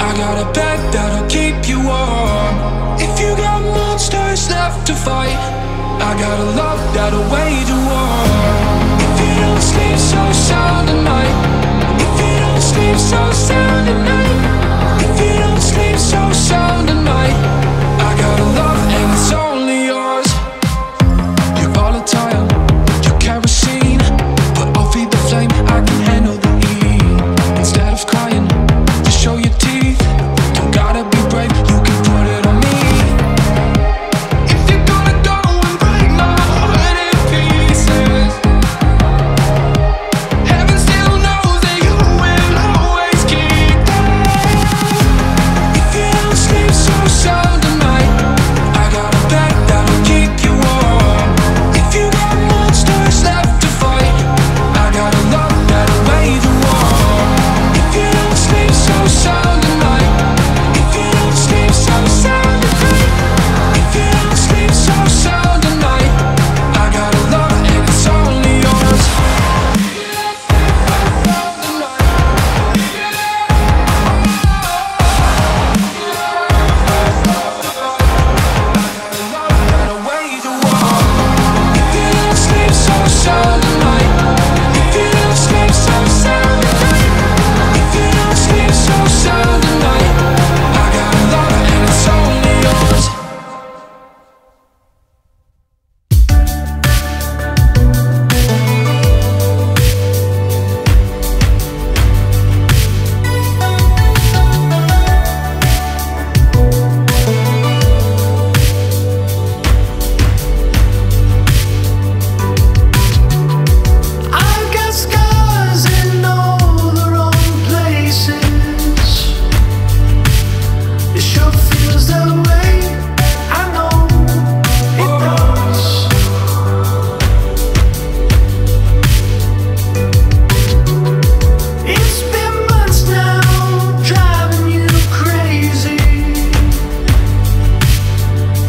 I got a bed that'll keep you warm. If you got monsters left to fight I got a love that'll wage a war. If you don't sleep so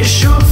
It's shoots